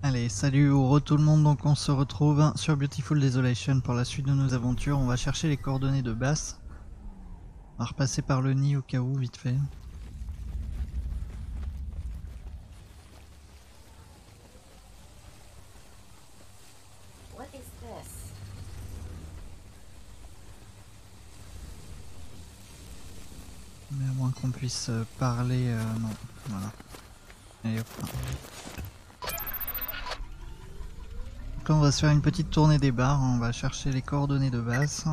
Allez, salut au tout le monde, donc on se retrouve sur Beautiful Desolation pour la suite de nos aventures. On va chercher les coordonnées de Bass. On va repasser par le nid au cas où, vite fait. Mais à moins qu'on puisse euh, parler... euh, non, voilà. Allez hop. On va se faire une petite tournée des bars, on va chercher les coordonnées de Bass.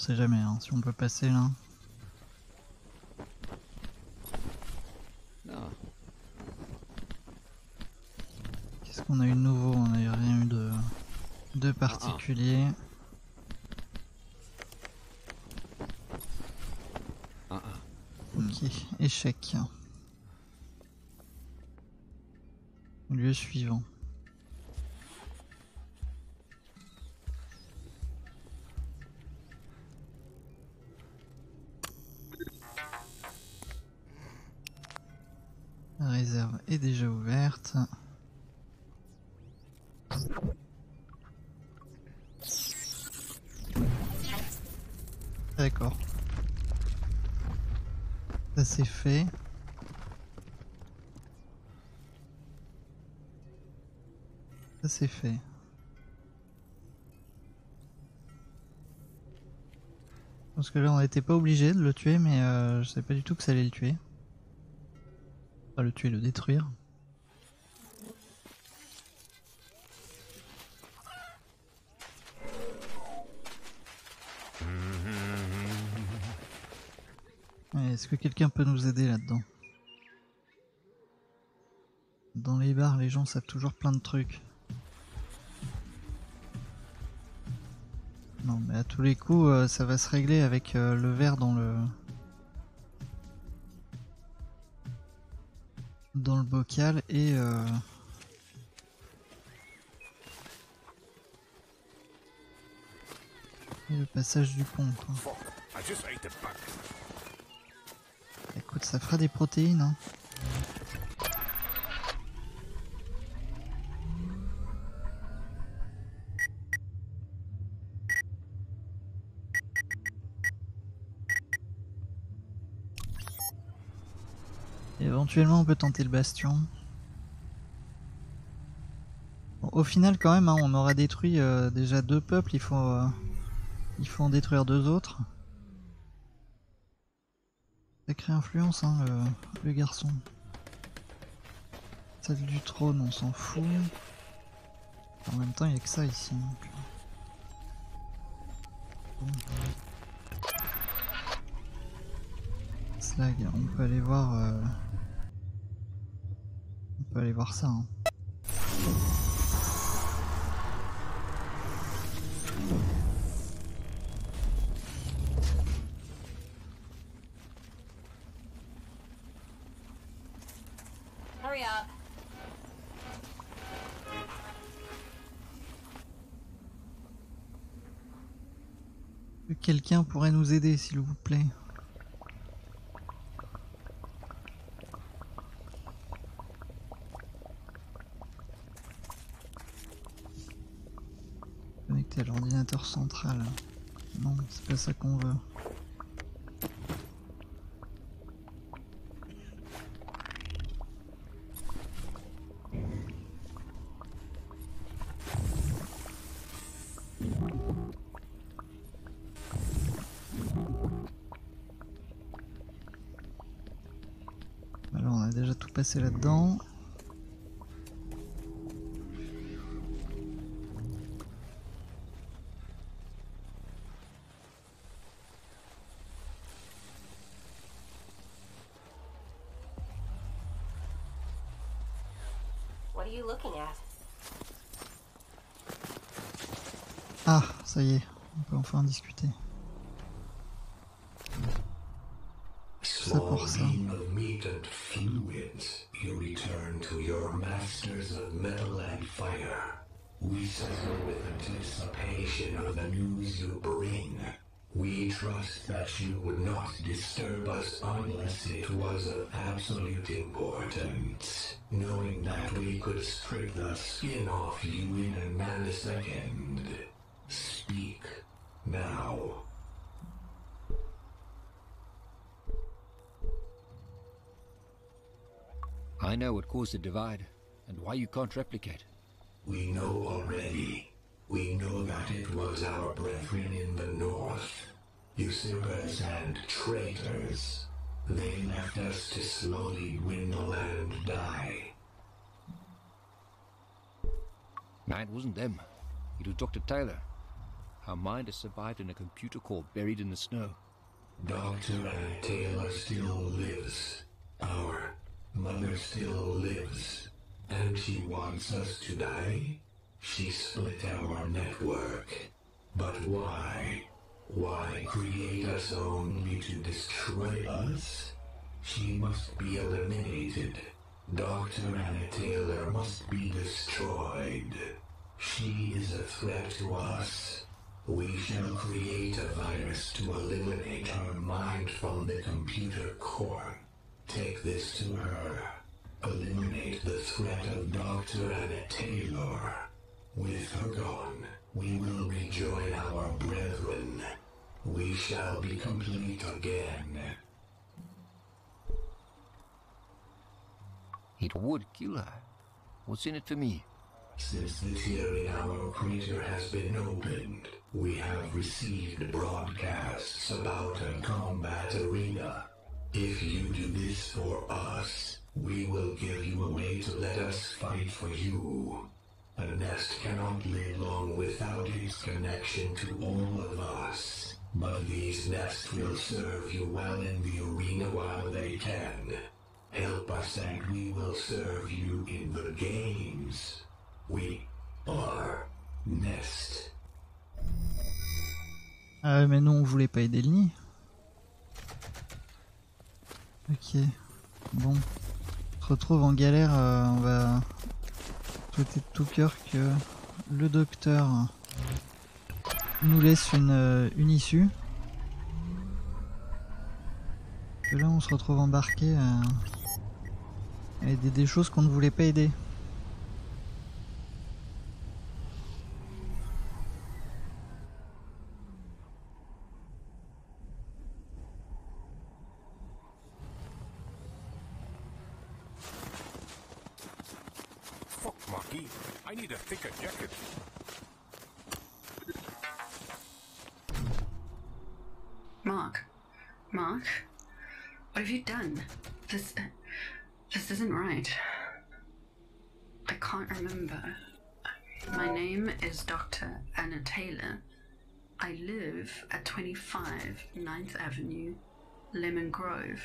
Sait jamais hein, si on peut passer là. Qu'est-ce qu'on a eu de nouveau? On n'a eu rien eu de, de particulier. Ah, ah. Ok, échec. Lieu suivant. Parce que là on n'était pas obligé de le tuer mais euh, je savais pas du tout que ça allait le tuer. Pas le tuer, le détruire. Est-ce que quelqu'un peut nous aider là-dedans? Dans les bars, les gens savent toujours plein de trucs. À tous les coups, euh, ça va se régler avec euh, le verre dans le. dans le bocal et. euh, et le passage du pont, quoi. Fuck, I just ate a bug. Écoute, ça fera des protéines. Hein. Éventuellement, on peut tenter le bastion. Au final, quand même, hein, on aura détruit euh, déjà deux peuples. Il faut, euh, il en détruire deux autres. Sacrée influence, hein, le, garçon. Celle du trône, on s'en fout. En même temps, il n'y a que ça ici. Slag, on peut aller voir. euh, peut aller voir ça. hein. Quelqu'un pourrait nous aider, s'il vous plaît. Connecté à l'ordinateur central. Non, ça qu'on veut. Alors on a déjà tout passé là-dedans. Ça y est, on peut enfin en discuter. You return to your masters of metal and fire. We settle with anticipation of the news you bring. We trust that you would not disturb us unless it was of absolute importance, knowing that we could strip the skin off you in a nanosecond. Now. I know what caused the divide, and why you can't replicate. We know already. We know that it was our brethren in the north, usurpers and traitors. They left us to slowly dwindle and die. No, it wasn't them. It was Dr. Taylor. Our mind has survived in a computer core buried in the snow. Dr. Taylor still lives. Our mother still lives. And she wants us to die? She split our network. But why? Why create us only to destroy us? She must be eliminated. Dr. Anna Taylor must be destroyed. She is a threat to us. We shall create a virus to eliminate her mind from the computer core. Take this to her. Eliminate the threat of Dr. Anna Taylor. With her gone, we will rejoin our brethren. We shall be complete again. It would kill her. What's in it for me? Since the in our crater has been opened, we have received broadcasts about a combat arena. If you do this for us, we will give you a way to let us fight for you. A nest cannot live long without its connection to all of us. But these nests will serve you well in the arena while they can. Help us and we will serve you in the games. We are Nest. Ah mais non, on voulait pas aider le nid. Ok. Bon. On se retrouve en galère. euh, on va souhaiter de tout cœur que le docteur nous laisse une, euh, issue. Que là, on se retrouve embarqué à, à aider des choses qu'on ne voulait pas aider. Thicker jacket. Mark, Mark, what have you done? This, uh, this isn't right. I can't remember. My name is Dr. Anna Taylor. I live at 25 9th Avenue, Lemon Grove.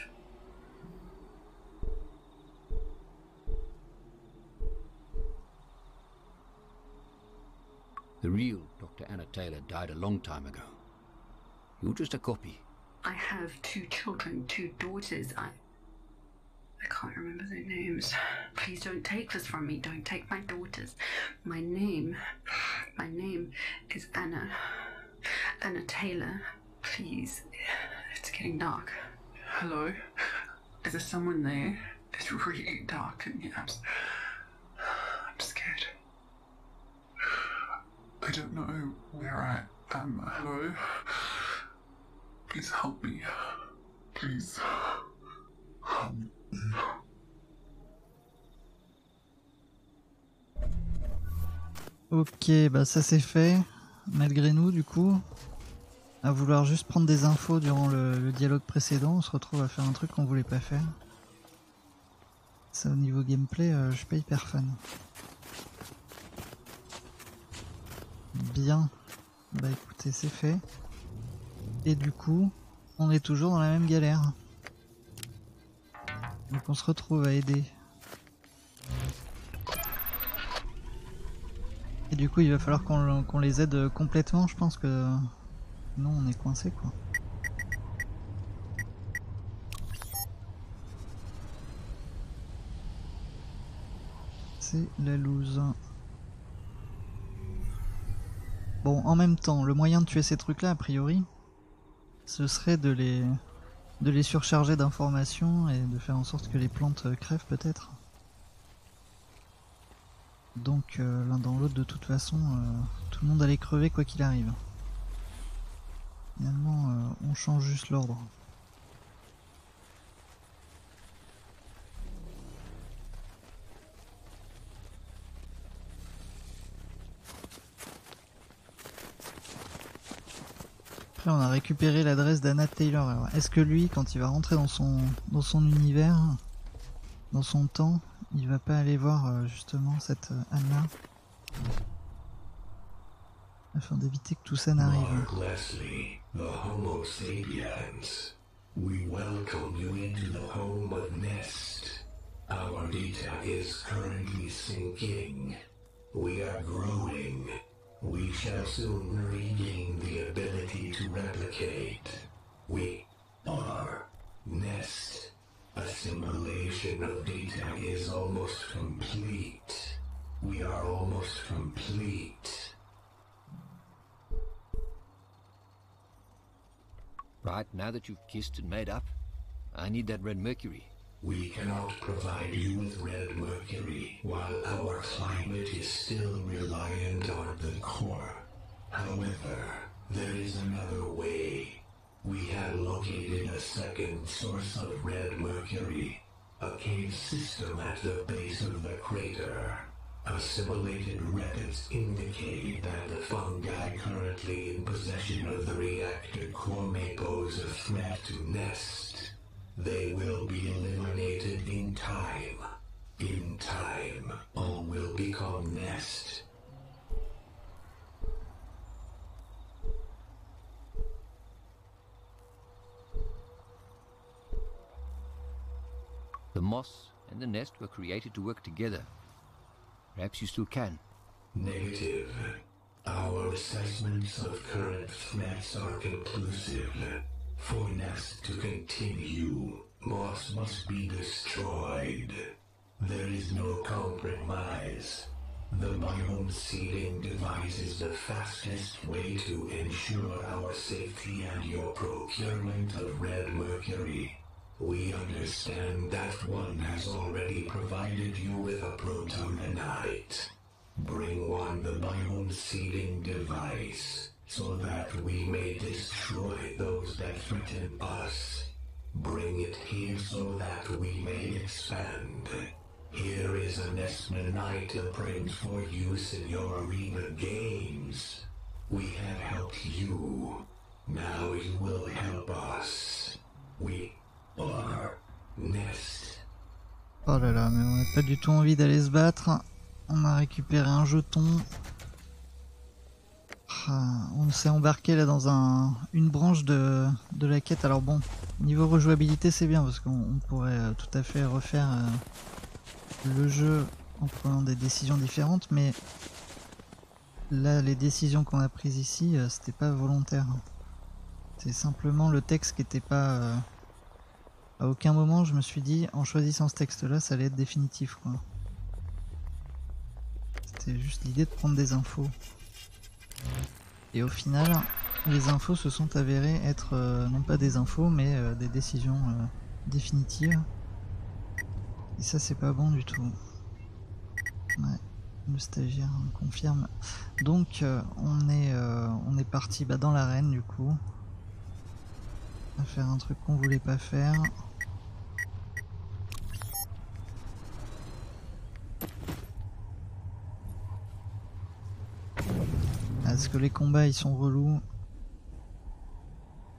The real Dr. Anna Taylor died a long time ago. You're just a copy. I have two children, two daughters. I I can't remember their names. Please don't take this from me. Don't take my daughters. My name my name is Anna. Anna Taylor. Please. It's getting dark. Hello? Is there someone there? It's really dark in here. I'm, s- I'm scared. I don't know where I am. Hello? Please help me. Please. Ok, bah ça c'est fait. Malgré nous, du coup, à vouloir juste prendre des infos durant le, le dialogue précédent, on se retrouve à faire un truc qu'on voulait pas faire. Ça, au niveau gameplay, euh, je suis pas hyper fan. Bien. Bah écoutez, c'est fait. Et du coup, on est toujours dans la même galère. Donc on se retrouve à aider Et du coup, il va falloir qu'on les aide complètement, je pense que... Non, on est coincé quoi. C'est la loose. Bon, en même temps, le moyen de tuer ces trucs-là, a priori, ce serait de les, de les surcharger d'informations et de faire en sorte que les plantes euh, crèvent peut-être. Donc euh, l'un dans l'autre, de toute façon, euh, tout le monde allait crever quoi qu'il arrive. Finalement, on change juste l'ordre. Après, on a récupéré l'adresse d'Anna Taylor. Alors, Est-ce que lui, quand il va rentrer dans son, dans son univers, dans son temps, il va pas aller voir euh, justement cette euh, Anna afin d'éviter que tout ça n'arrive? Leslie, Homo sapiens. We welcome you into the home of Nest. Our data is currently sinking. We are growing. We shall soon regain the ability to replicate. We are Nest. Assimilation of data is almost complete. We are almost complete. Right, now that you've kissed and made up, I need that red mercury. We cannot provide you with red mercury while our climate is still reliant on the core. However, there is another way. We have located a second source of red mercury, a cave system at the base of the crater. Assimilated records indicate that the fungi currently in possession of the reactor core may pose a threat to Nest. They will be eliminated in time. In time, all will become Nest. The moss and the nest were created to work together. Perhaps you still can. Negative. Our assessments of current threats are conclusive. For Nest to continue, Moss must be destroyed. There is no compromise. The biome seeding device is the fastest way to ensure our safety and your procurement of red mercury. We understand that one has already provided you with a protonite. Bring one the biome seeding device so that we may destroy those that threaten us. Bring it here so that we may expand. Here is an Esmonite print for use in your arena games. We have helped you. Now you will help us. We are Nest. Oh là là, mais on n'a pas du tout envie d'aller se battre. On a récupéré un jeton. Ah, on s'est embarqué là dans un, une branche de, la quête. Alors bon, niveau rejouabilité c'est bien parce qu'on on pourrait euh, tout à fait refaire euh, le jeu en prenant des décisions différentes, mais là les décisions qu'on a prises ici euh, c'était pas volontaire. C'est simplement le texte qui était pas... à aucun moment je me suis dit en choisissant ce texte là ça allait être définitif. C'était juste l'idée de prendre des infos. Et au final, les infos se sont avérées être euh, non pas des infos mais euh, des décisions euh, définitives. Et ça c'est pas bon du tout. Ouais, le stagiaire confirme. Donc on est on est parti bah, dans l'arène du coup. À faire un truc qu'on voulait pas faire. Parce que les combats ils sont relous.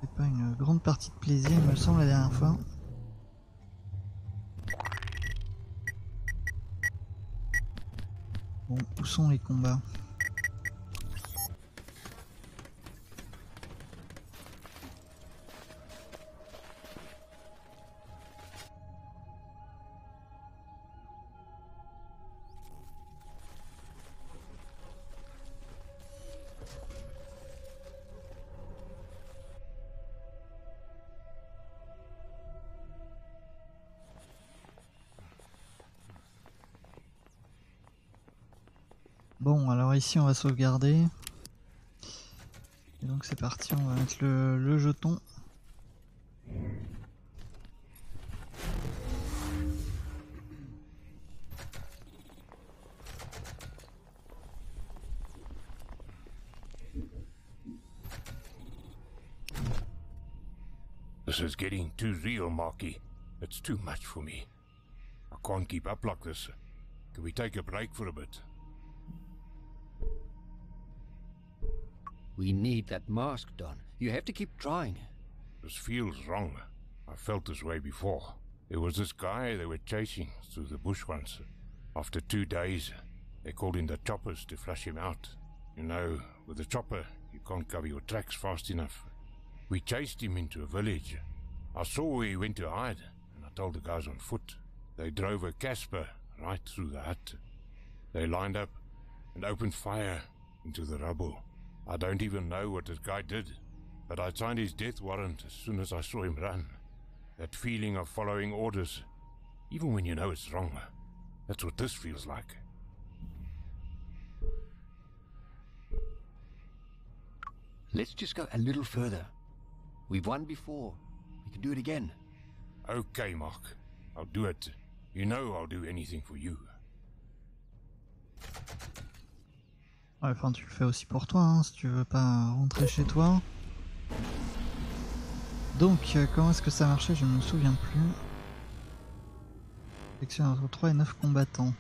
C'est pas une grande partie de plaisir, il me semble, la dernière fois. Bon, où sont les combats? Ici on va sauvegarder. Et donc c'est parti, on va mettre le, le jeton. This is getting too real, Marky. It's too much for me. I can't keep up like this. Can we take a break for a bit? We need that mask Don. You have to keep trying. This feels wrong. I felt this way before. It was this guy they were chasing through the bush once. After two days, they called in the choppers to flush him out. You know, with a chopper, you can't cover your tracks fast enough. We chased him into a village. I saw where he went to hide, and I told the guys on foot. They drove a Casper right through the hut. They lined up and opened fire into the rubble. I don't even know what this guy did, but I signed his death warrant as soon as I saw him run. That feeling of following orders, even when you know it's wrong, that's what this feels like. Let's just go a little further. We've won before. We can do it again. Okay, Mark. I'll do it. You know I'll do anything for you. Ouais, enfin tu le fais aussi pour toi, hein, si tu veux pas rentrer chez toi. Donc, euh, comment est-ce que ça marchait? Je ne me souviens plus. Sélection entre 3 et 9 combattants.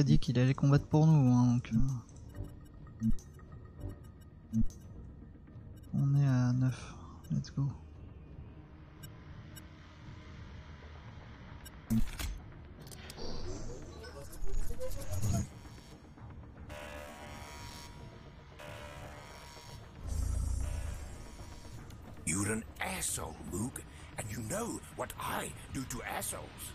A dit qu'il allait combattre pour nous, hein, donc... euh, On est à 9. Let's go. You're an asshole, Moog, and you know what I do to assholes.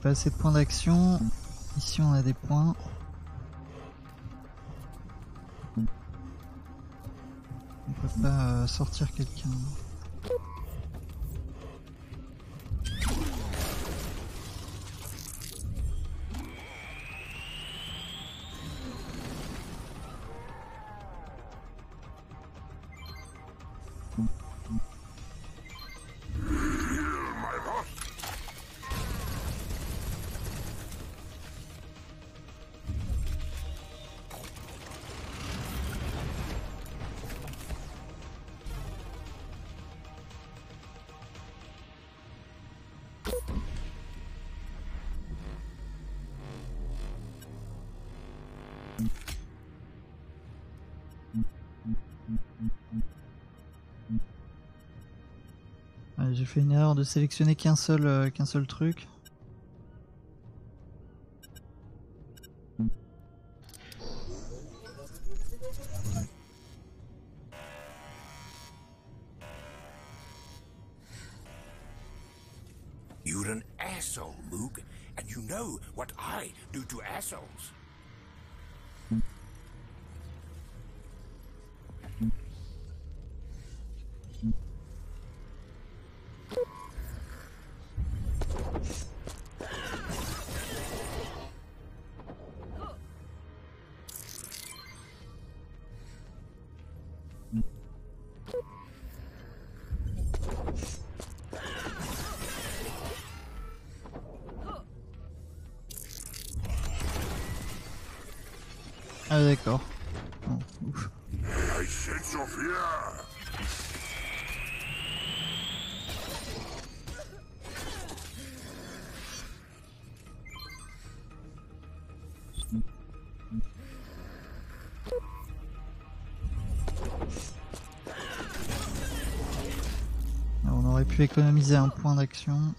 Pas assez de points d'action. Ici on a des points. On peut pas euh, sortir quelqu'un. J'ai fait une erreur de sélectionner qu'un seul, euh, qu'un seul truc. You're an asshole, Moog, and you know what I do to assholes. Économiser un point d'action.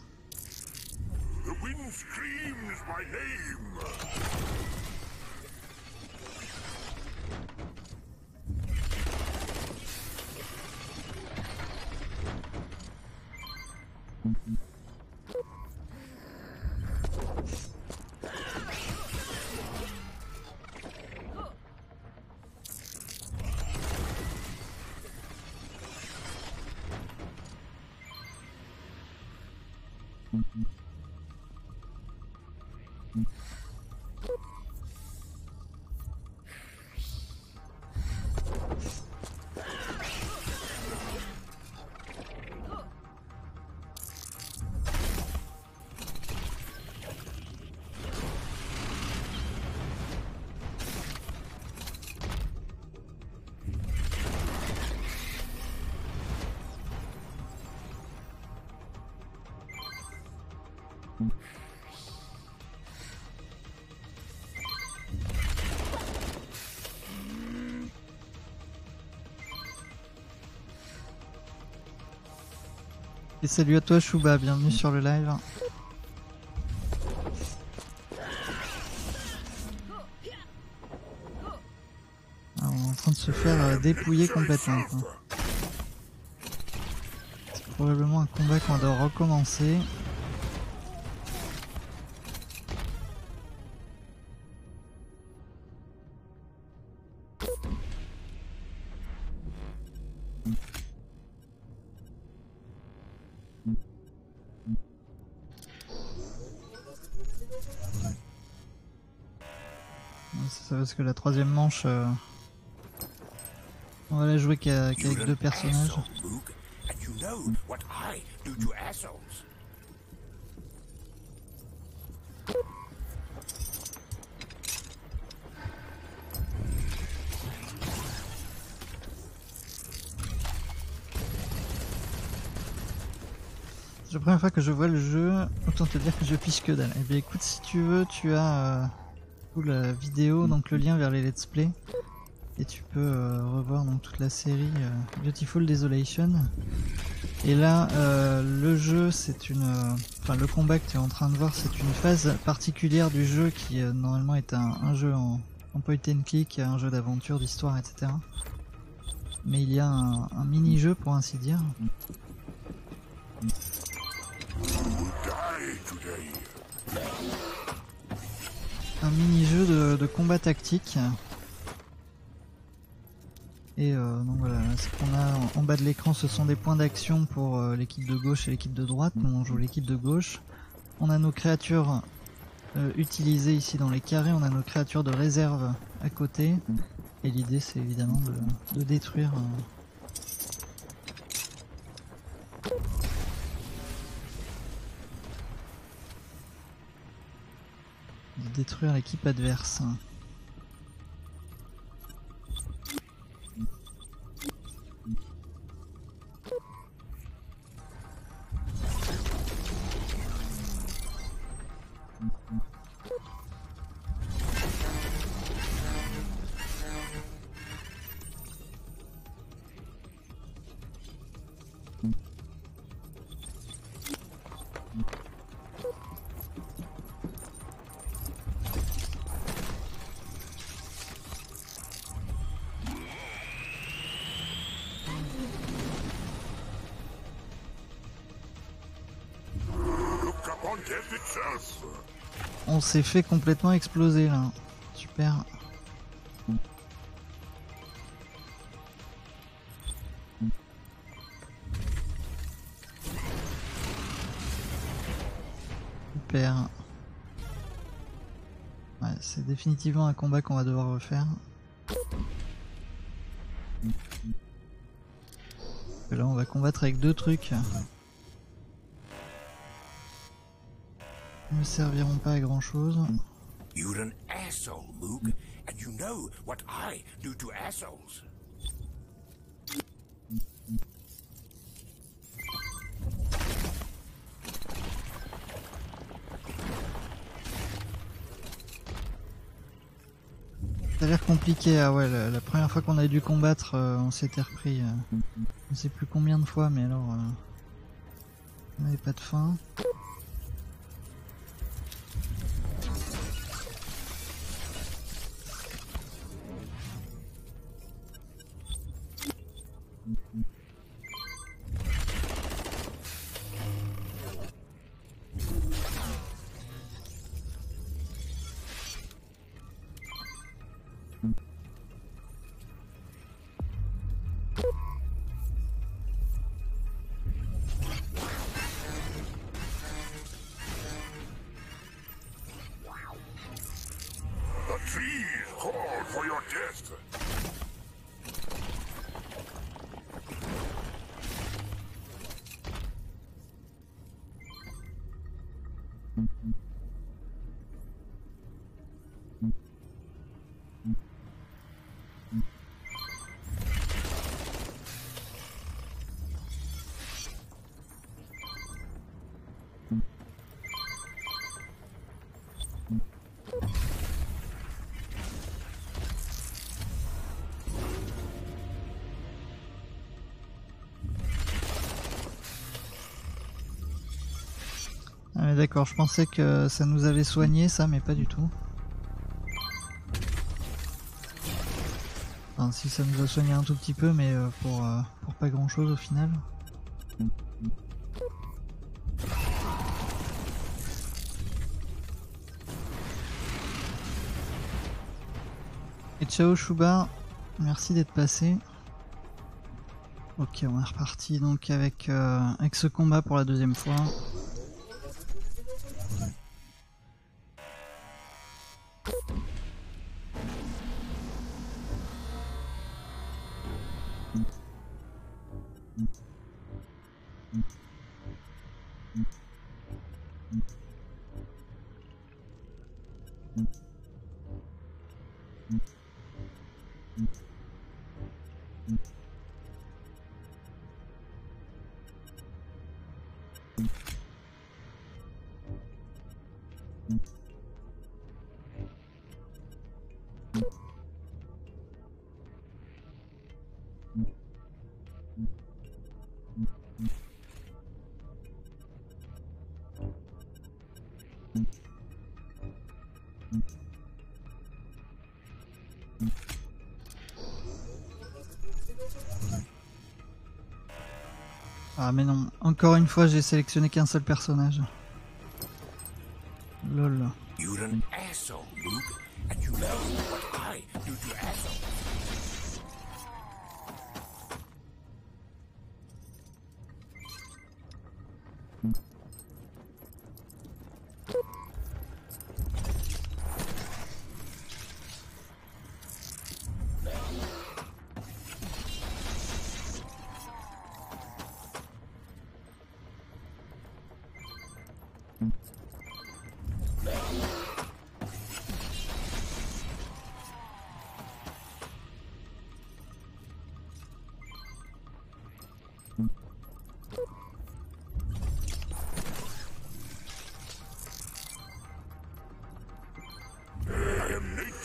Et salut à toi Shuba, bienvenue sur le live. Ah, on est en train de se faire euh, dépouiller complètement. C'est probablement un combat qu'on doit recommencer. Parce que la troisième manche, euh, on va la jouer qu'avec deux personnages. C'est la première fois que je vois le jeu, autant te dire que je piche que dalle. Eh bien écoute, si tu veux, tu as euh, la vidéo, donc le lien vers les let's play. Et tu peux euh, revoir donc toute la série euh, Beautiful Desolation. Et là, euh, le jeu, c'est une... Enfin, le combat que tu es en train de voir, c'est une phase particulière du jeu qui normalement est un, jeu en, en point and click, un jeu d'aventure, d'histoire, etc. Mais il y a un, un mini-jeu pour ainsi dire. Mini-jeu de, de combat tactique. Et euh, donc voilà, ce qu'on a en, bas de l'écran, ce sont des points d'action pour euh, l'équipe de gauche et l'équipe de droite. On joue l'équipe de gauche. On a nos créatures euh, utilisées ici dans les carrés. On a nos créatures de réserve à côté. Et l'idée, c'est évidemment de, de détruire. Détruire l'équipe adverse. On s'est fait complètement exploser là. Super. Super. Ouais, c'est définitivement un combat qu'on va devoir refaire. Là, on va combattre avec deux trucs. Ne serviront pas à grand chose. You're an asshole, Luke, and you know what I do to assholes. Ça a l'air compliqué, ah ouais, la, la première fois qu'on a dû combattre, euh, on s'était repris, euh, je sais plus combien de fois, mais alors, euh, on n'avait pas de fin. distant. D'accord, je pensais que ça nous avait soigné ça, mais pas du tout. Enfin, si ça nous a soigné un tout petit peu, mais euh, pour, euh, pour pas grand chose au final. Et ciao Chouba, merci d'être passé. Ok, on est reparti donc avec, euh, avec ce combat pour la deuxième fois. Encore une fois j'ai sélectionné qu'un seul personnage.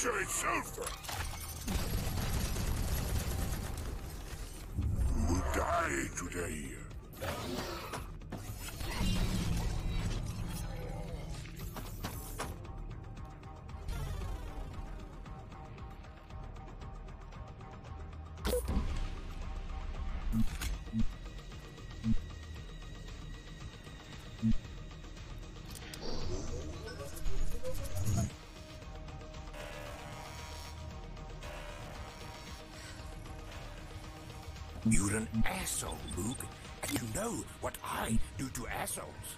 Nature itself. You're an asshole, Luke, and you know what I do to assholes.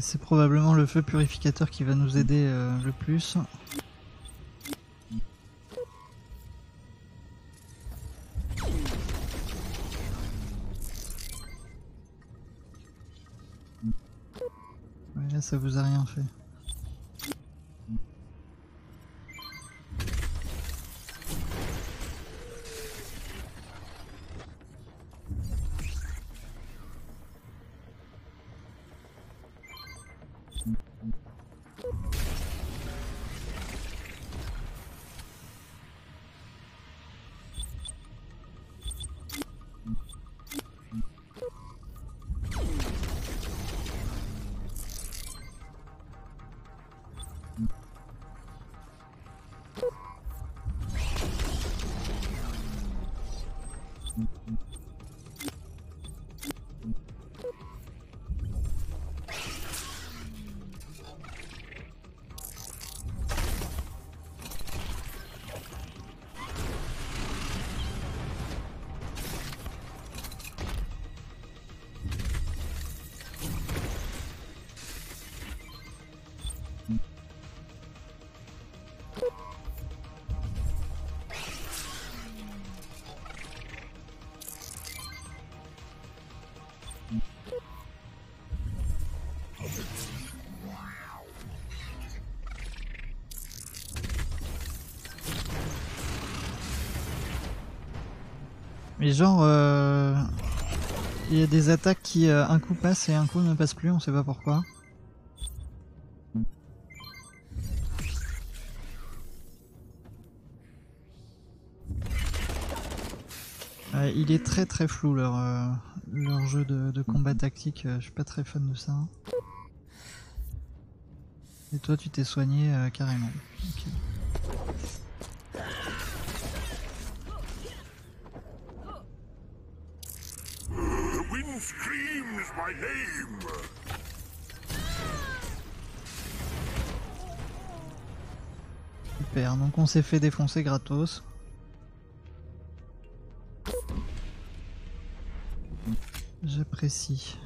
C'est probablement le feu purificateur qui va nous aider euh, le plus. Genre, euh, il y a des attaques qui euh, un coup passent et un coup ne passent plus, on sait pas pourquoi. Ouais, il est très très flou leur, euh, jeu de, combat tactique, euh, je suis pas très fan de ça. Et toi tu t'es soigné euh, carrément. Screams name. Super, donc on s'est fait défoncer gratos. J'apprécie.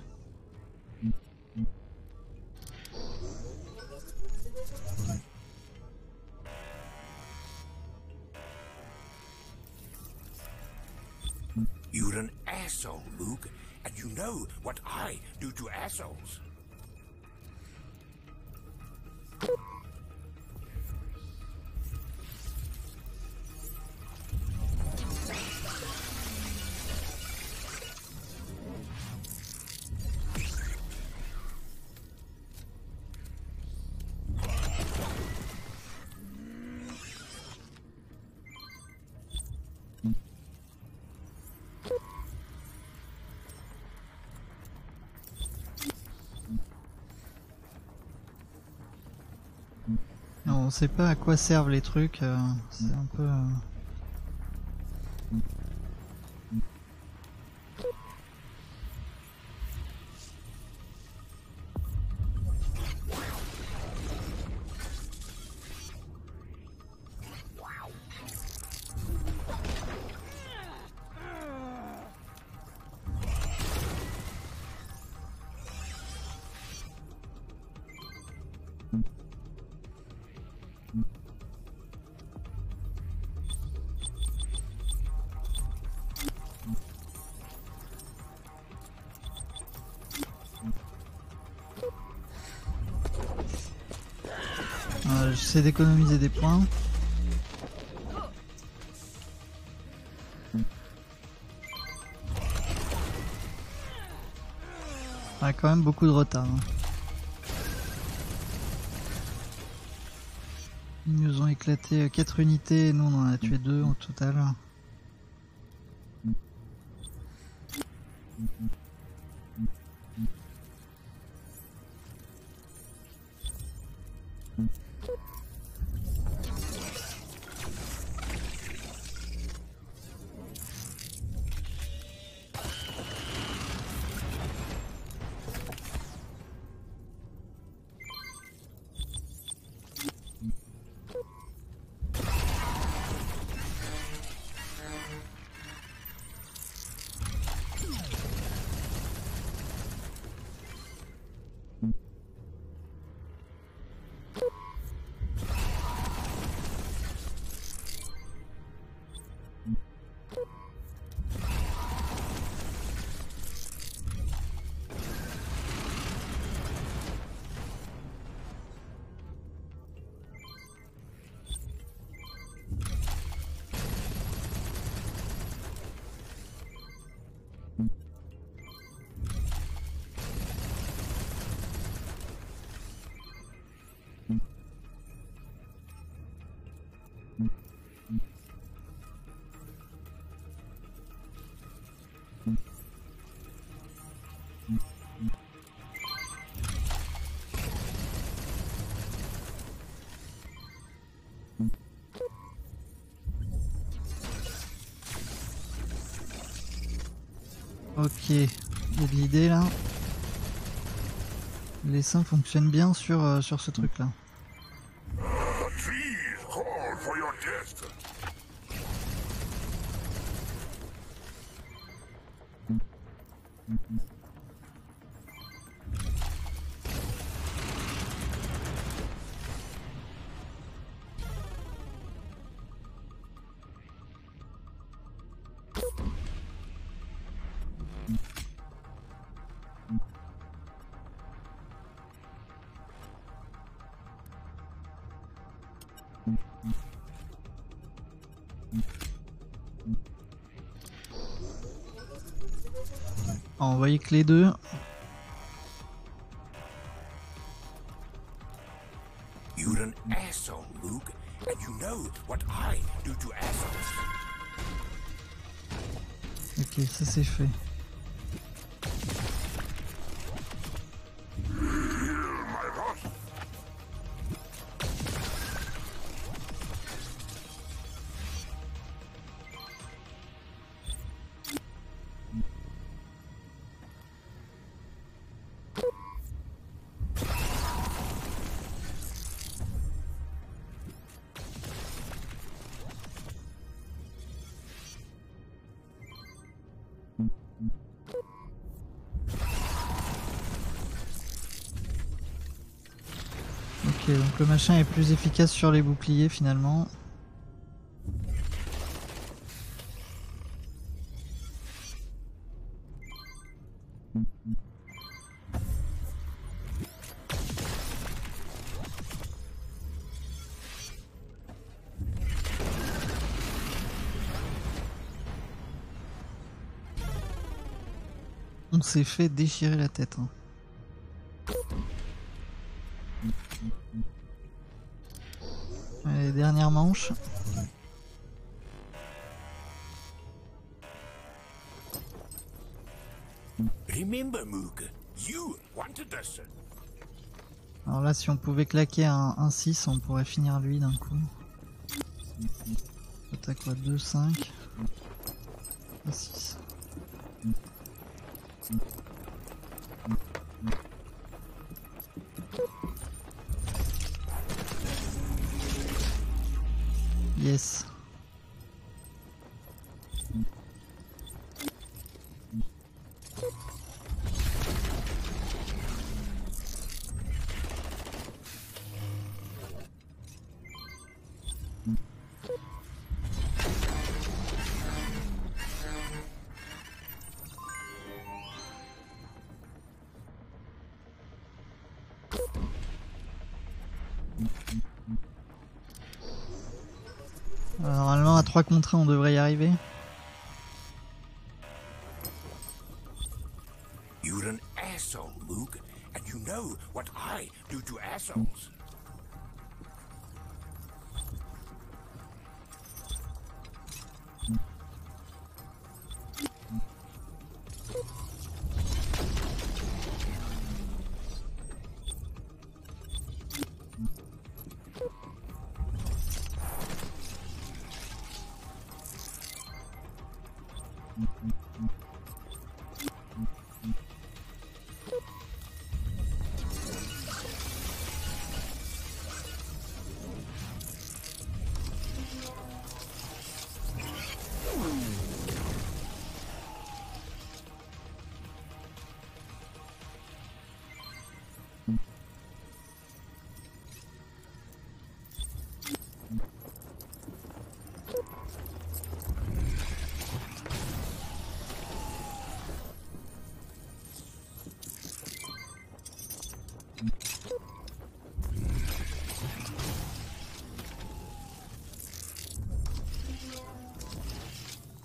What I do to assholes. Sait pas à quoi servent les trucs, euh, c'est un peu... d'économiser des points. Ah, quand même beaucoup de retard. hein. Ils nous ont éclaté 4 unités et nous on en a tué 2 au total. Ok, il y a de l'idée là. Les seins fonctionnent bien sur, euh, sur ce truc là. On voyait que les deux. You're an asshole, Luke, and you know what I do to assholes. Ok, ça c'est fait. Le machin est plus efficace sur les boucliers finalement. On s'est fait déchirer la tête. hein. Us. Alors là, si on pouvait claquer un, un 6, on pourrait finir lui d'un coup. Attaque quoi 2, 5. 6. 3 contre 1, on devrait y arriver.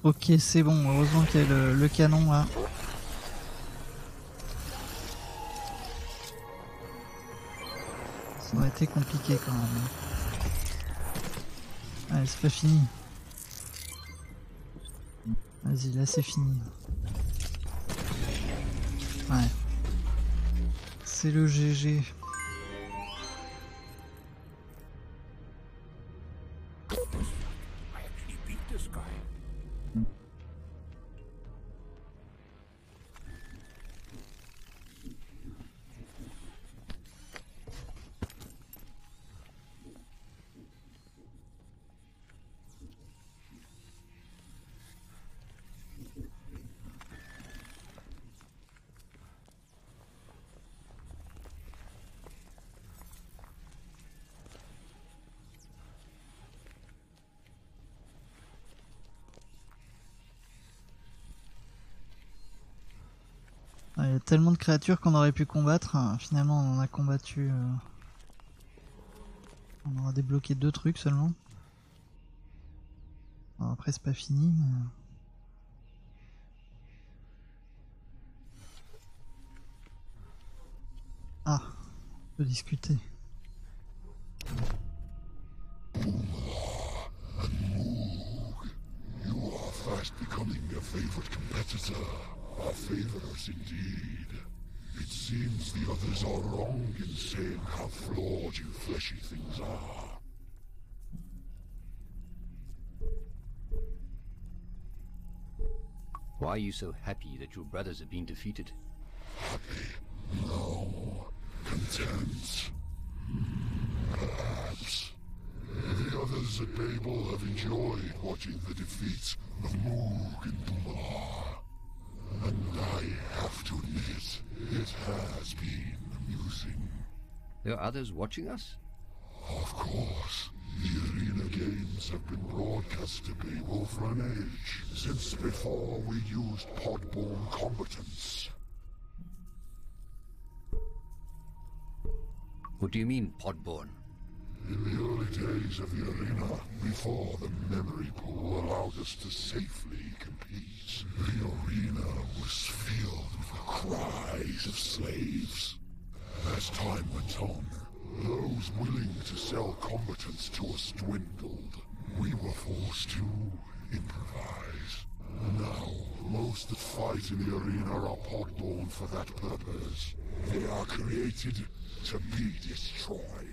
Ok, c'est bon. Heureusement qu'il y a le, le canon là. Ça aurait été compliqué quand même. Allez, c'est pas fini. Vas-y, là c'est fini. Ouais. C'est le GG. Tellement de créatures qu'on aurait pu combattre. hein. Finalement, on en a combattu. euh, On aura débloqué deux trucs seulement. Après, c'est pas fini. mais- Ah, on peut discuter. Fast becoming favorite competitor. Our favors indeed. It seems the others are wrong in saying how flawed you fleshy things are. Why are you so happy that your brothers have been defeated? Happy? No. Content. Perhaps. The others at Babel have enjoyed watching the defeats of Moog and Dumar. And I have to admit, it has been amusing. There are others watching us? Of course, the arena games have been broadcast to people for an age, since before we used podborne combatants. What do you mean, Podborn? In the early days of the arena, before the memory pool allowed us to safely compete, the arena was filled with the cries of slaves. As time went on, those willing to sell combatants to us dwindled. We were forced to improvise. Now, most that fight in the arena are podborn for that purpose. They are created to be destroyed.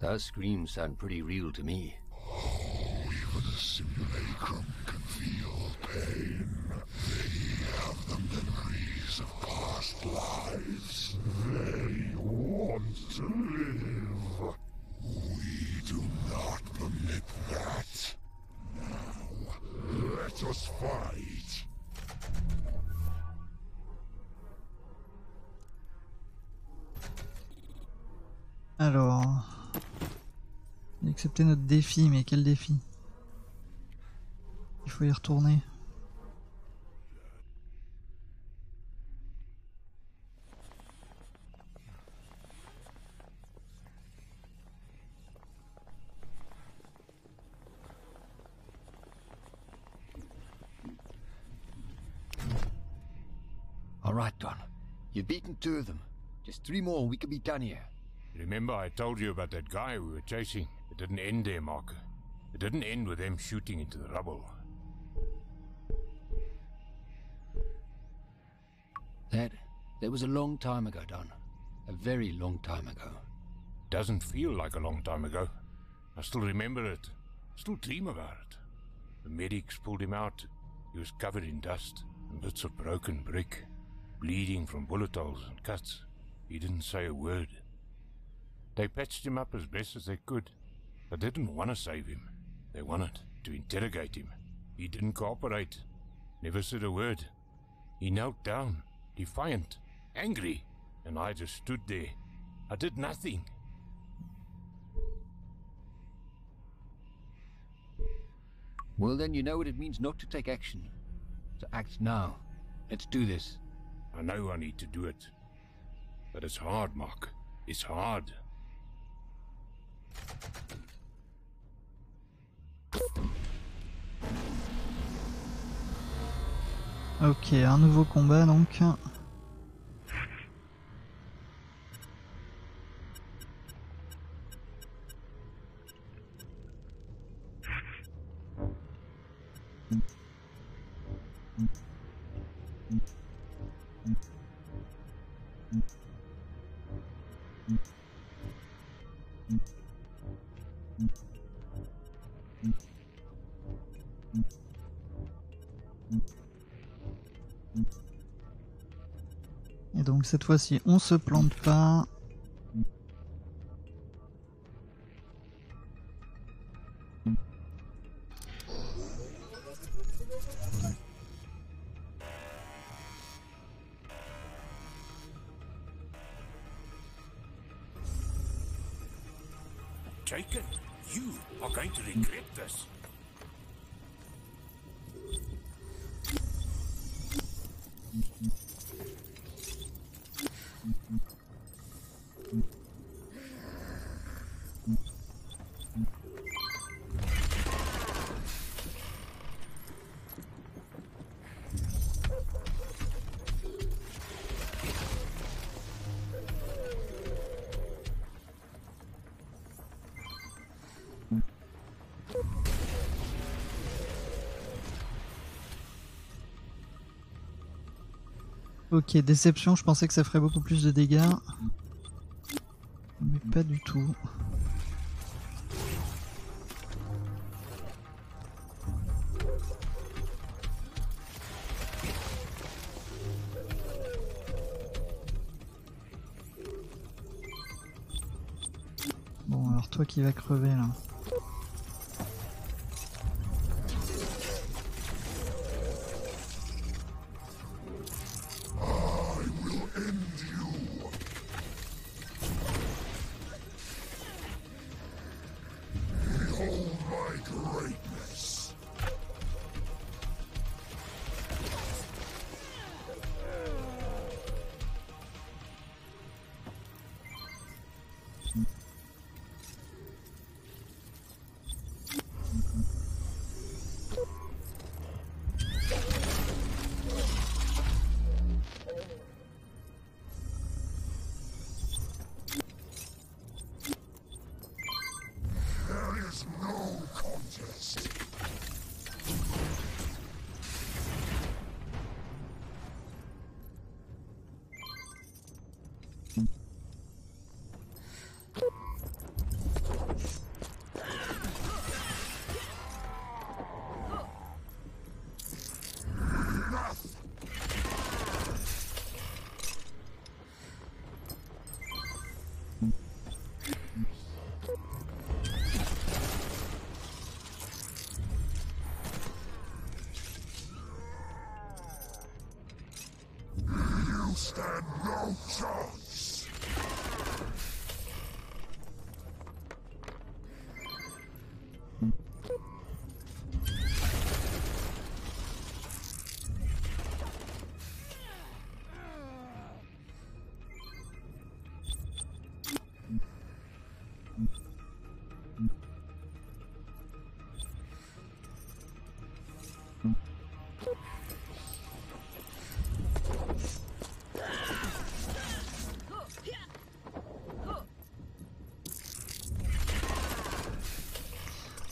Those screams sound pretty real to me. Even a simulacrum can feel pain. They have the memories of past lives. They want to live. We do not permit that. Now, let us fight. Alors. Accepté notre défi, mais quel défi? Il faut y retourner. All right, Don. You've beaten two of them. Just three more and we could be done here. Remember I told you about that guy we were chasing? It didn't end there, Mark. It didn't end with them shooting into the rubble. That that was a long time ago, Don. A very long time ago. Doesn't feel like a long time ago. I still remember it. Still dream about it. The medics pulled him out. He was covered in dust and bits of broken brick, bleeding from bullet holes and cuts. He didn't say a word. They patched him up as best as they could. They didn't want to save him. They wanted to interrogate him. He didn't cooperate. Never said a word. He knelt down, defiant, angry, and I just stood there. I did nothing. Well, then you know what it means not to take action. To act now. Let's do this. I know I need to do it. But it's hard, Mark. It's hard. Ok, un nouveau combat donc. Cette fois-ci, on se plante pas. Ok, déception, je pensais que ça ferait beaucoup plus de dégâts. Mais pas du tout. Bon, alors toi qui vas crever là.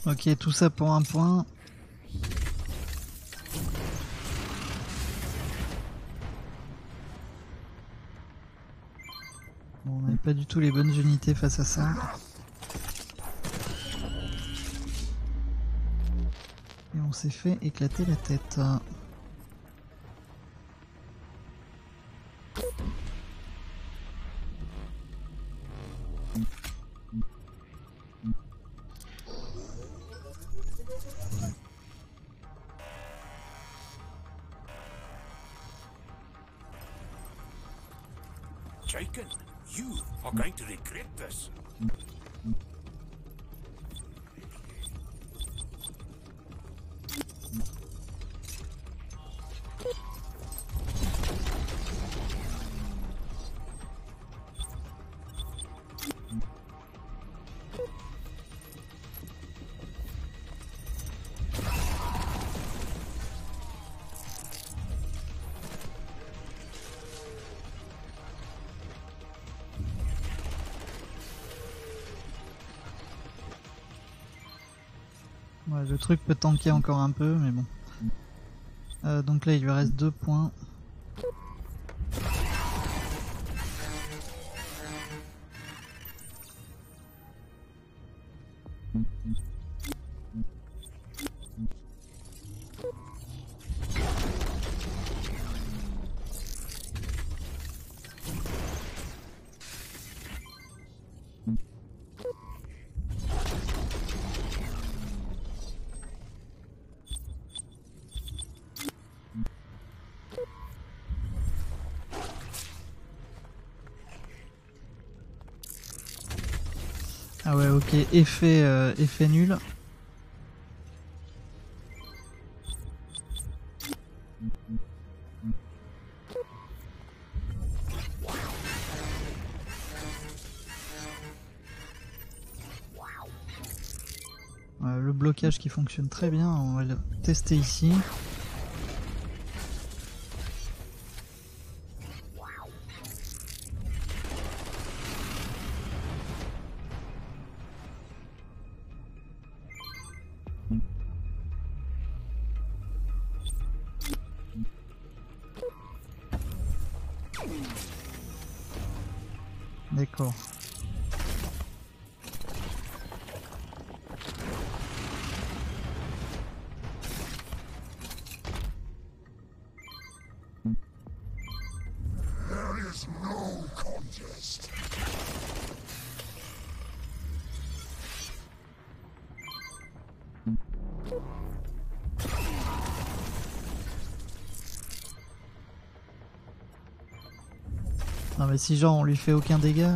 Ok, tout ça pour un point. On n'avait pas du tout les bonnes unités face à ça. Et on s'est fait éclater la tête. Truc peut tanker encore un peu, mais bon. Euh, donc là, il lui reste deux points. Ah ouais, ok, effet, euh, effet nul. Euh, le blocage qui fonctionne très bien, on va le tester ici. Si genre on lui fait aucun dégât...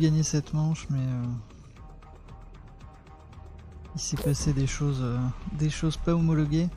gagner cette manche mais euh, il s'est passé des choses euh, des choses pas homologuées.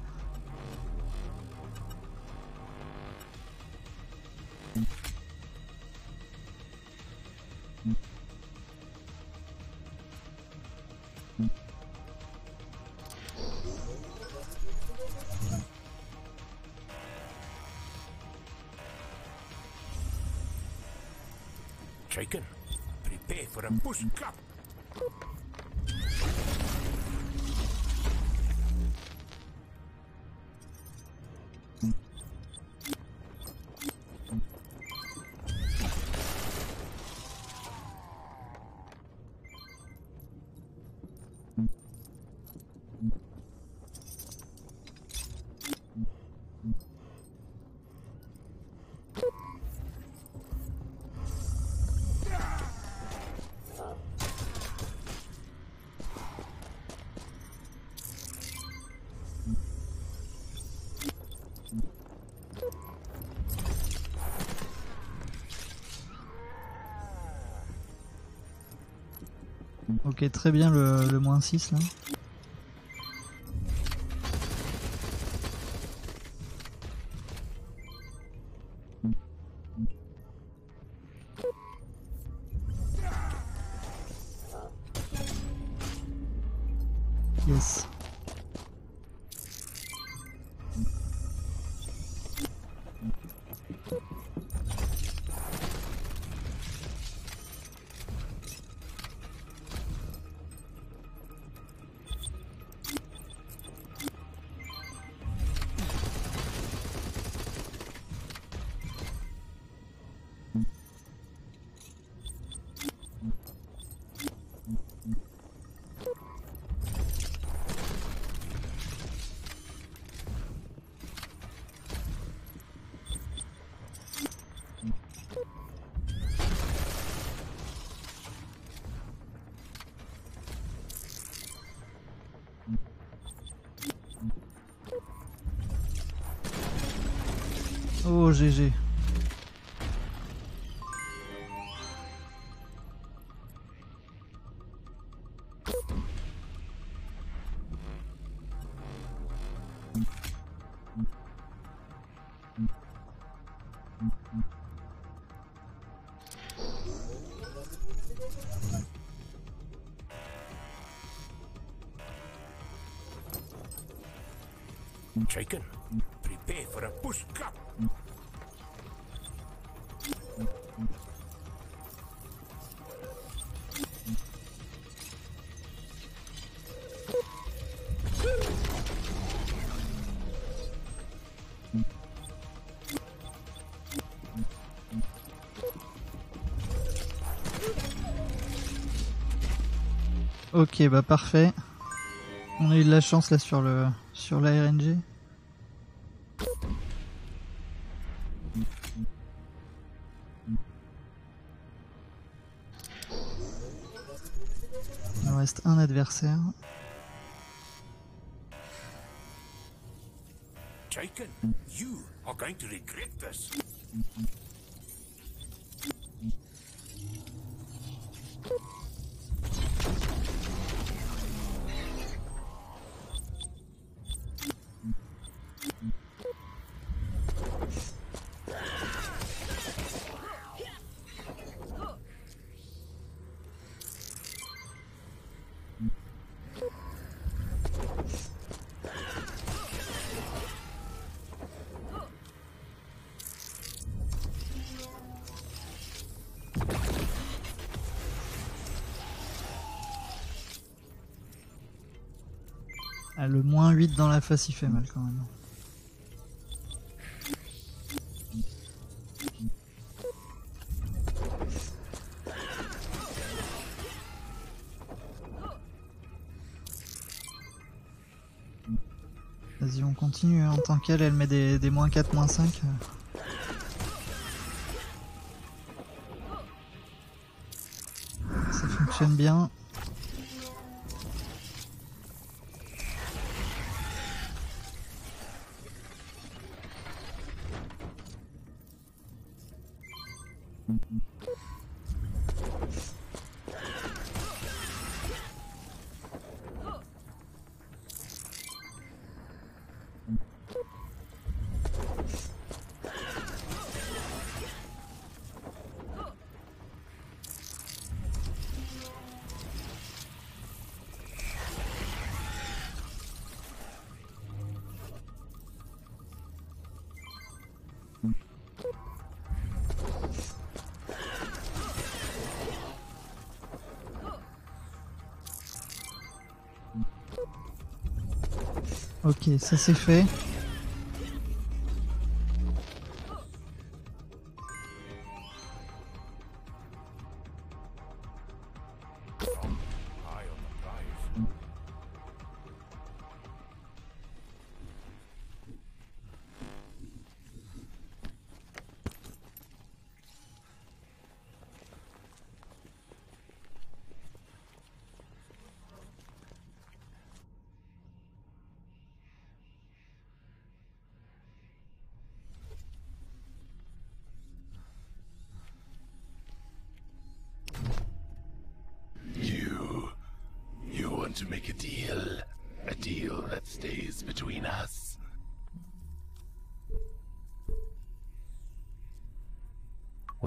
Très bien le, le moins 6 là. GG. Prepare for a push cup. Ok bah parfait. On a eu de la chance là sur le sur la RNG. Il nous reste un adversaire. taken. You are going to regret this. 8 dans la face, il fait mal quand même. Vas-y, on continue. hein. En tant qu'elle, elle met des, moins 4, moins 5. euh. Ça fonctionne bien. Ok, ça c'est fait.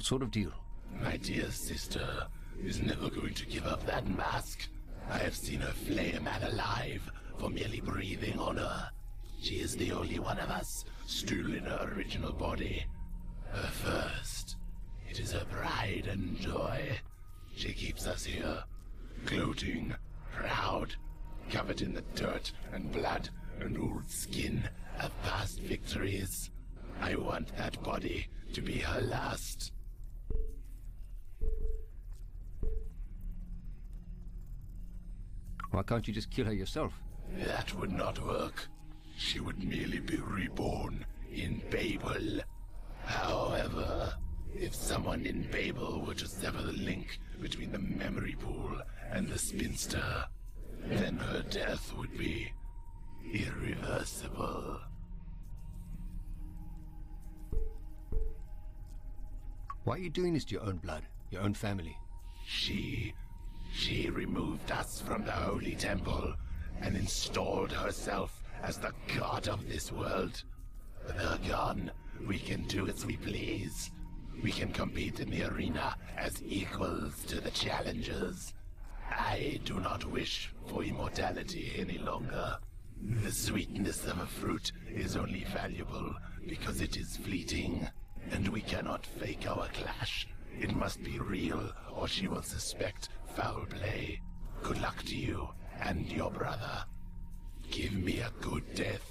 Sort of deal? My dear sister is never going to give up that mask. I have seen her flay a man alive for merely breathing on her. She is the only one of us still in her original body. Her first. It is her pride and joy. She keeps us here, gloating, proud, covered in the dirt and blood and old skin of past victories. I want that body to be her last. Why can't you just kill her yourself? That would not work. She would merely be reborn in Babel. However, if someone in Babel were to sever the link between the memory pool and the spinster, then her death would be irreversible. Why are you doing this to your own blood, your own family? She. She removed us from the holy temple and installed herself as the god of this world. With her gone, we can do as we please. We can compete in the arena as equals to the challengers. I do not wish for immortality any longer. The sweetness of a fruit is only valuable because it is fleeting, and we cannot fake our clash. It must be real, or she will suspect foul play. Good luck to you and your brother. Give me a good death.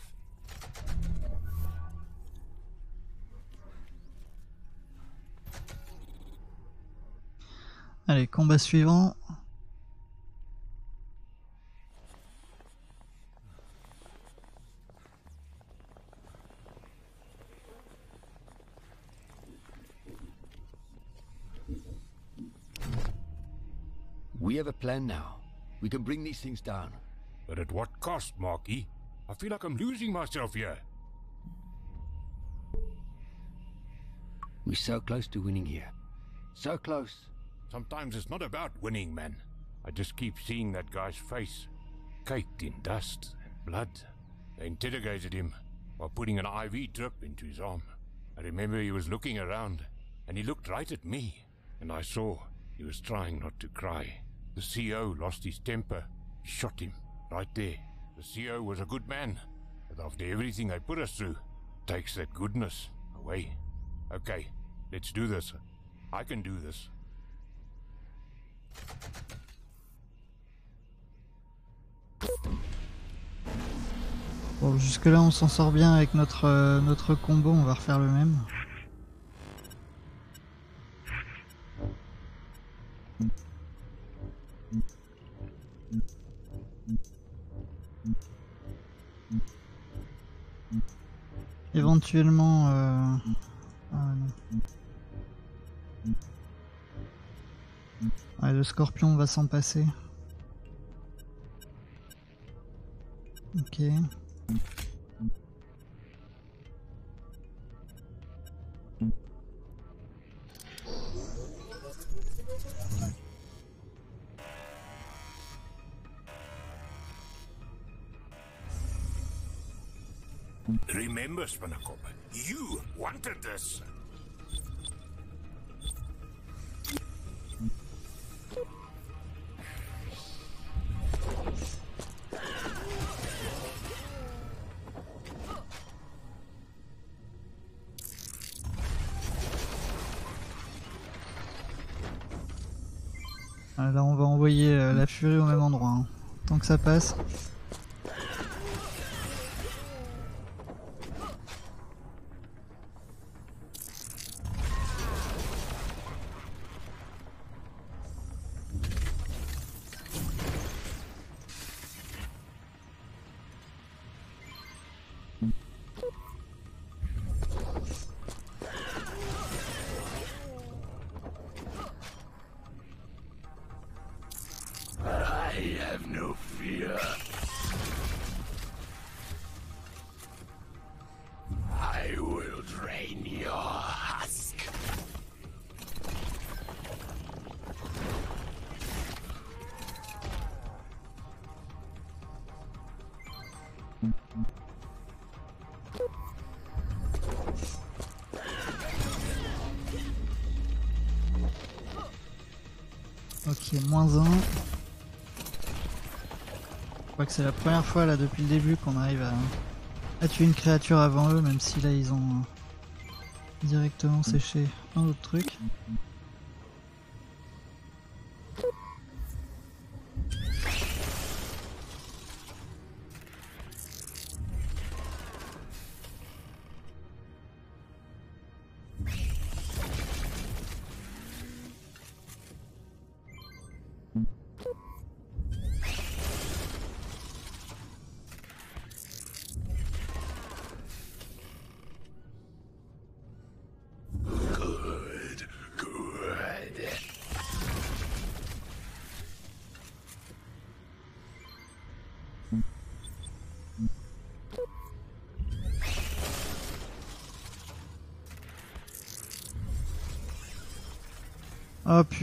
Allez, combat suivant. plan now. We can bring these things down. But at what cost, Marky? I feel like I'm losing myself here. We're so close to winning here. So close. Sometimes it's not about winning, man. I just keep seeing that guy's face, caked in dust and blood. They interrogated him while putting an IV drip into his arm. I remember he was looking around, and he looked right at me, and I saw he was trying not to cry. The CO lost his temper. Shot him right there. The CO was a good man, but after everything they put us through, takes that goodness away. Okay, let's do this. I can do this. Bon, jusque là on s'en sort bien avec euh, notre combo, on va refaire le même. Éventuellement... Euh... Ah le scorpion va s'en passer. Ok. Remember, Spanakop, you wanted this. Là on va envoyer euh, la furie au même endroit. hein. Tant que ça passe. C'est la première fois là depuis le début qu'on arrive à, à tuer une créature avant eux, même si là ils ont euh, directement séché un autre truc.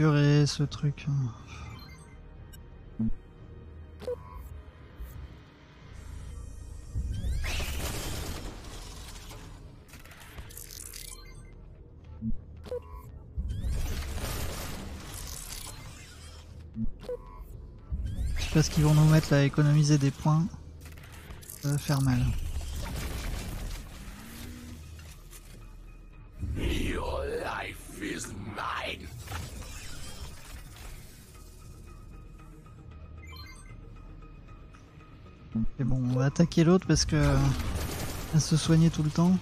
Ce truc. Je sais pas ce qu'ils vont nous mettre là, économiser des points. Ça va faire mal. Attaquer l'autre parce que euh, elle se soignait tout le temps.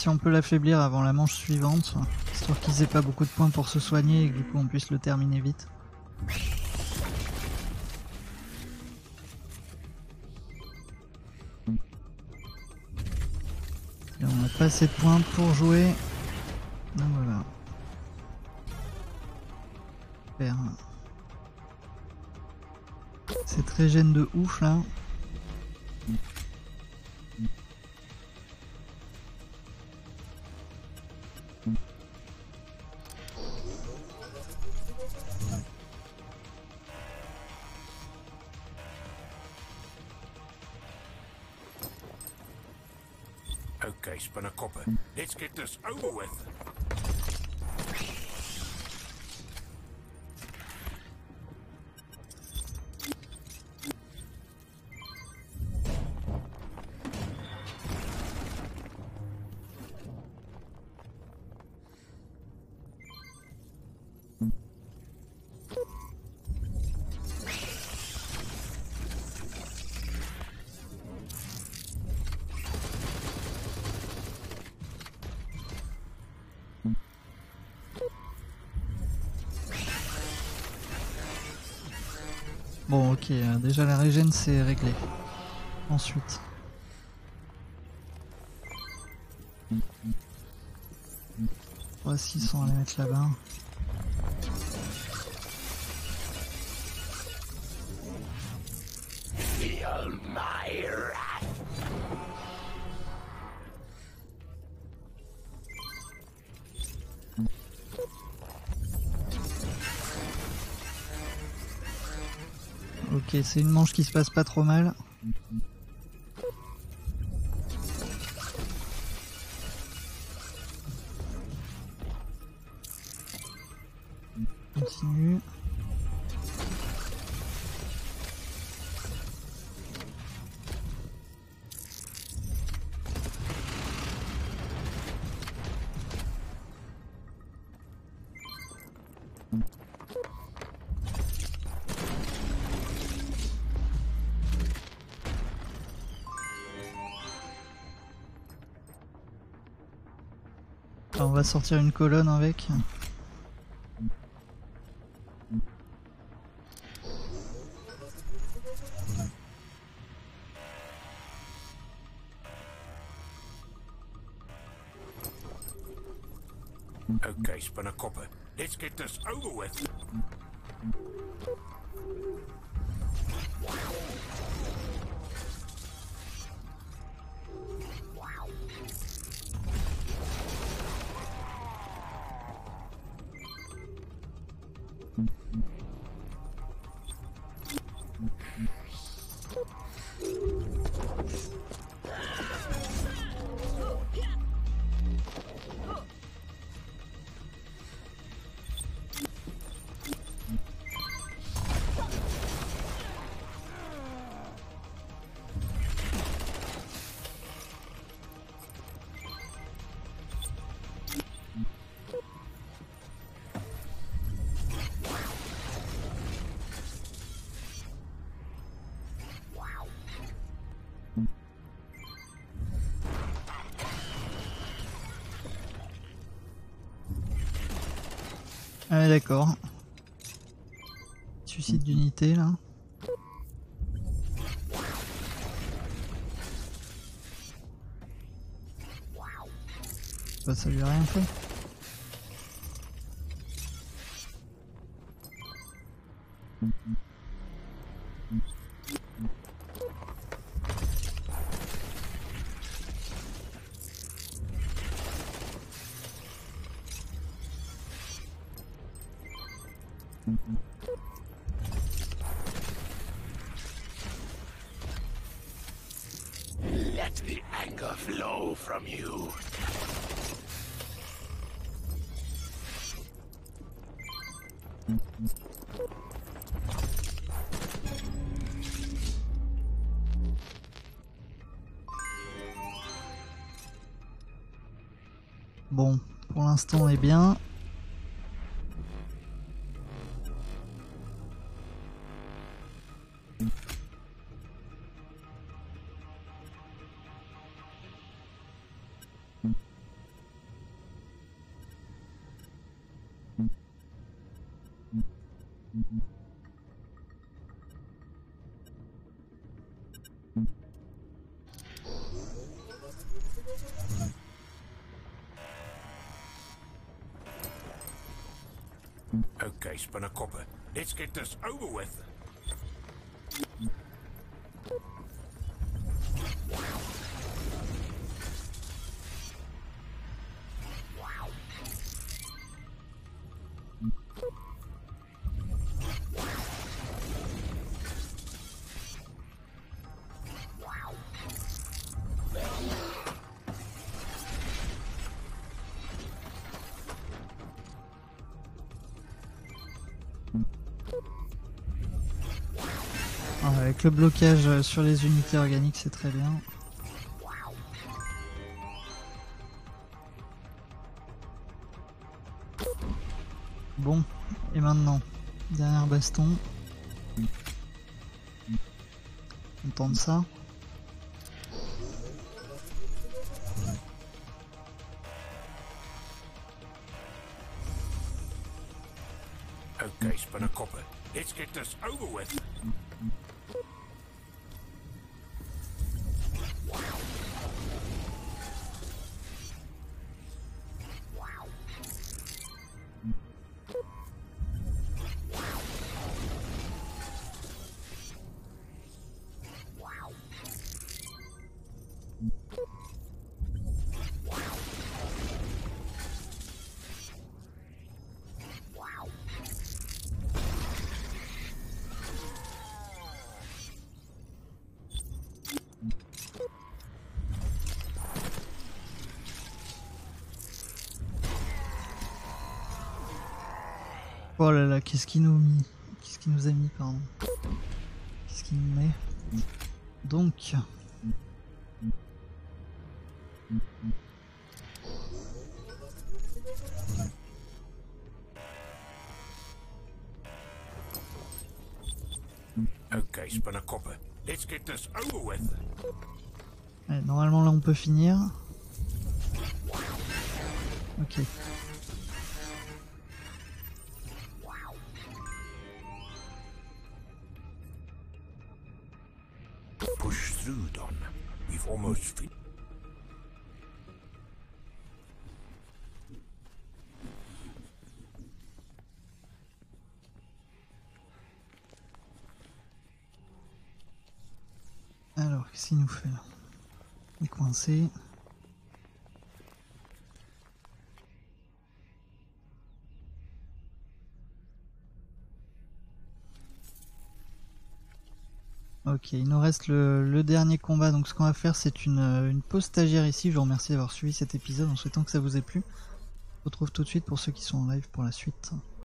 Si on peut l'affaiblir avant la manche suivante, histoire qu'ils aient pas beaucoup de points pour se soigner et que du coup on puisse le terminer vite. Et on n'a pas assez de points pour jouer. C'est très gêne de ouf là. This over Bon ok, euh, déjà la régène c'est réglé. Ensuite. Ouais, 600 à les mettre là-bas. C'est une manche qui se passe pas trop mal. Sortir une colonne avec. Okay, Spinner Copper. Let's get this over with. Ah d'accord. Suicide d'unité là. Bah ça lui a rien fait. On est bien. Spin a copper. Let's get this over with. Le blocage sur les unités organiques, c'est très bien. Bon, et maintenant, dernière baston. On tente ça. Okay, spin copper. Let's get this over with. Qu'est-ce qu'il nous mis Qu'est-ce qu'il nous a mis, pardon Qu'est-ce qu'il nous met Donc. Okay, spin a copper. Let's get this over with. Normalement là on peut finir. Ok, il nous reste le, dernier combat. Donc, ce qu'on va faire, c'est une, une pause stagiaire ici. Je vous remercie d'avoir suivi cet épisode en souhaitant que ça vous ait plu. On se retrouve tout de suite pour ceux qui sont en live pour la suite.